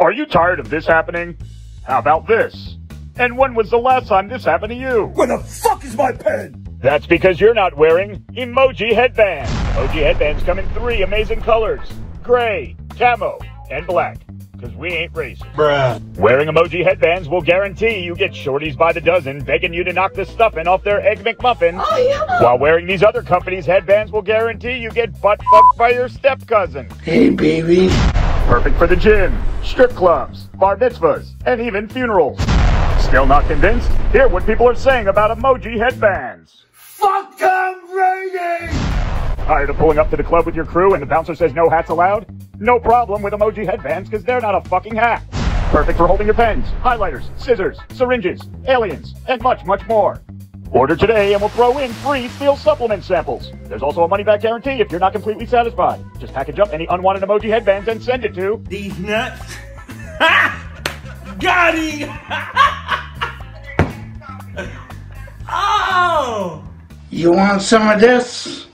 Are you tired of this happening? How about this? And when was the last time this happened to you? Where the fuck is my pen? That's because you're not wearing emoji headbands. Emoji headbands come in three amazing colors gray, camo, and black. Because we ain't racist. Bruh. Wearing emoji headbands will guarantee you get shorties by the dozen begging you to knock the stuffing off their Egg McMuffin. Oh, yeah. While wearing these other companies' headbands will guarantee you get butt fucked by your step cousin. Hey, baby. Perfect for the gym, strip clubs, bar mitzvahs, and even funerals. Still not convinced? Hear what people are saying about emoji headbands. Fuck Tom Brady! Tired of pulling up to the club with your crew and the bouncer says no hats allowed? No problem with emoji headbands because they're not a fucking hat. Perfect for holding your pens, highlighters, scissors, syringes, aliens, and much, much more. Order today and we'll throw in free steel supplement samples. There's also a money back guarantee if you're not completely satisfied. Just package up any unwanted emoji headbands and send it to These nuts. Got him! oh! You want some of this?